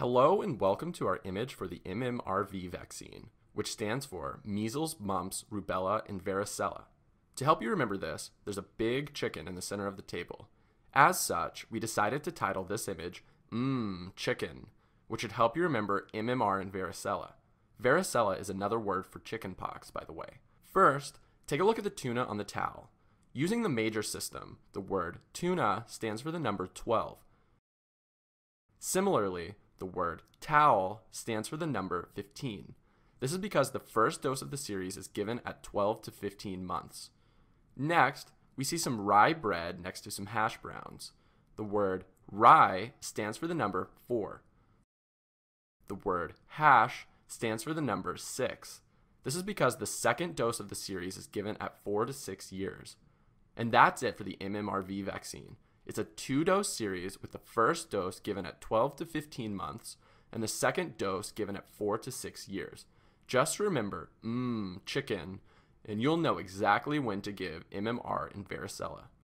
Hello and welcome to our image for the MMRV vaccine, which stands for measles, mumps, rubella, and varicella. To help you remember this, there's a big chicken in the center of the table. As such, we decided to title this image Mmm, Chicken, which should help you remember MMR and varicella. Varicella is another word for chickenpox, by the way. First, take a look at the tuna on the towel. Using the major system, the word tuna stands for the number 12. Similarly, the word towel stands for the number 15. This is because the first dose of the series is given at 12 to 15 months. Next, we see some rye bread next to some hash browns. The word rye stands for the number 4. The word hash stands for the number 6. This is because the second dose of the series is given at 4 to 6 years. And that's it for the MMRV vaccine. It's a two dose series with the first dose given at 12 to 15 months and the second dose given at 4 to 6 years. Just remember, mmm, chicken, and you'll know exactly when to give MMR and varicella.